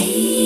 Hey.